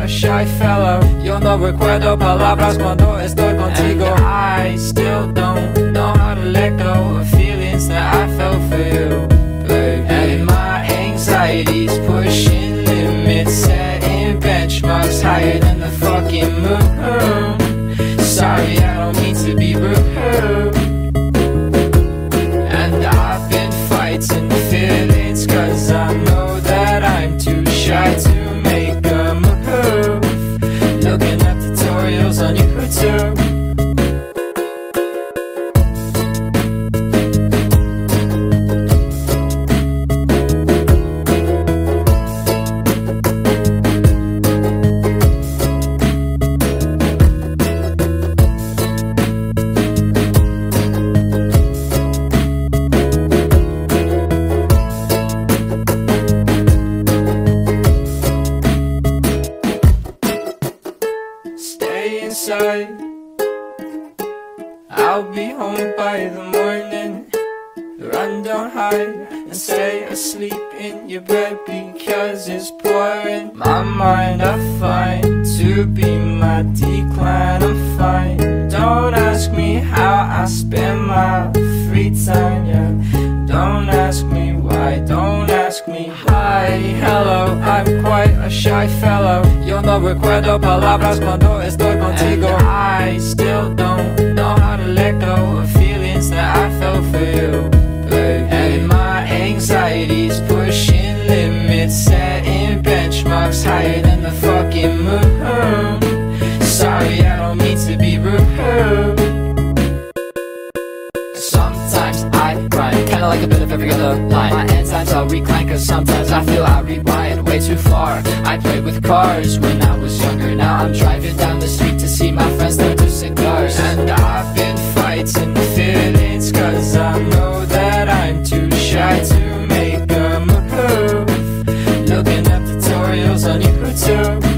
a shy fellow Yo no recuerdo palabras cuando estoy contigo. And I still don't know how to let go of feelings that I felt for you, baby. And my anxiety's pushing limits, setting benchmarks higher than the fucking moon. Sorry, I don't mean to be rude I'll be home by the morning. Run, don't hide, and stay asleep in your bed because it's pouring. My mind, I find to be my decline. I'm fine. Don't ask me how I spend my free time. Yeah. Don't ask me why. Don't ask me hi, shy fellow. Yo no recuerdo palabras cuando estoy contigo. And I still don't know how to let go of feelings that I felt for you, baby. And my anxiety's pushing limits, setting benchmarks higher than the fucking moon. Sorry, I don't mean to be rude. Sometimes I rhyme, kinda like a bit of every other line. My enzymes all recline cause sometimes I feel I rewind way too far. I played with cars when I was younger. Now I'm driving down the street to see my friends there do cigars. And I've been fighting feelings cause I know that I'm too shy to make a move. Looking at tutorials on YouTube.